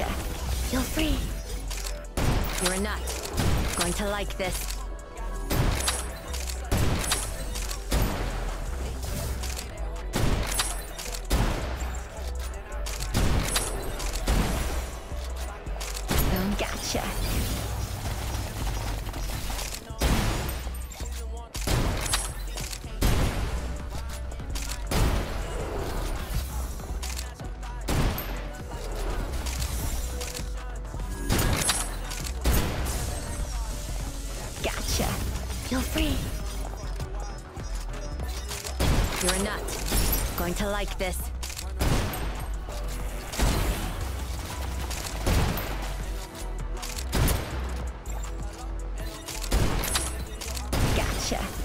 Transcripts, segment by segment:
future. You'll free. You're not going to like this. Gotcha. Feel free. You're a nut. Going to like this. Gotcha.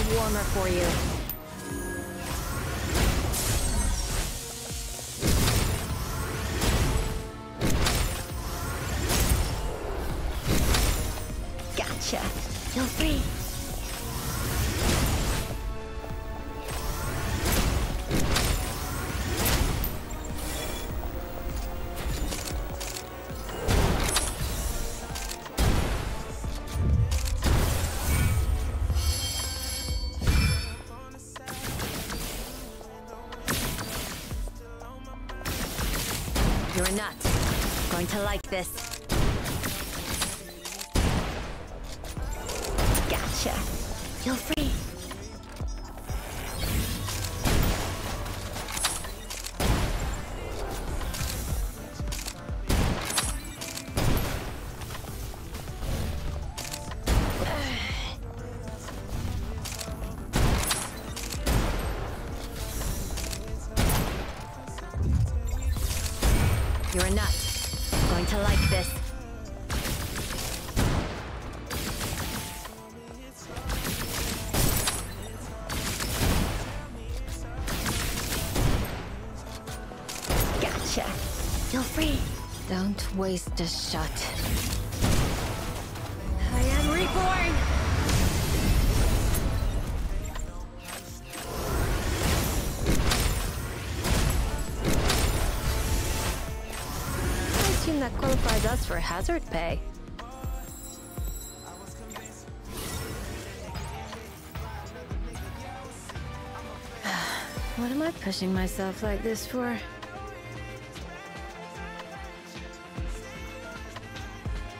It warmer for you. Gotcha. Feel free. You're a nut. Going to like this. Gotcha. Feel free. You're a nut. Going to like this. Gotcha. Feel free. Don't waste a shot. I am reborn! Assume that qualifies us for hazard pay. what am I pushing myself like this for?